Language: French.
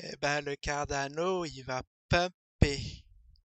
Eh ben, le Cardano, il va pumper.